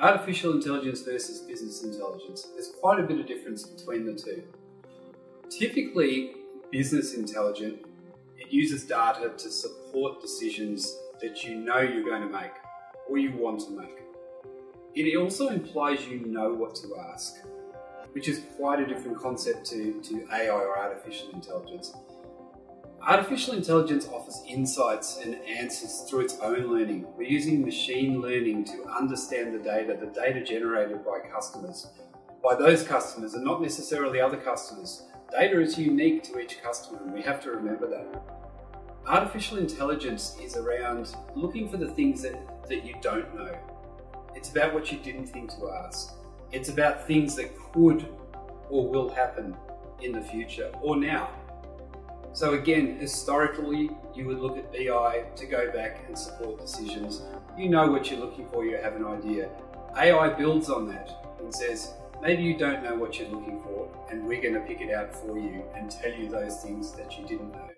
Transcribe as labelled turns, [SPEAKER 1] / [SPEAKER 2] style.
[SPEAKER 1] Artificial intelligence versus business intelligence. There's quite a bit of difference between the two. Typically, business intelligence, it uses data to support decisions that you know you're going to make or you want to make. It also implies you know what to ask, which is quite a different concept to, to AI or artificial intelligence. Artificial intelligence offers insights and answers through its own learning. We're using machine learning to understand the data, the data generated by customers, by those customers and not necessarily other customers. Data is unique to each customer and we have to remember that. Artificial intelligence is around looking for the things that, that you don't know. It's about what you didn't think to ask. It's about things that could or will happen in the future or now. So again, historically, you would look at BI to go back and support decisions. You know what you're looking for, you have an idea. AI builds on that and says, maybe you don't know what you're looking for, and we're going to pick it out for you and tell you those things that you didn't know.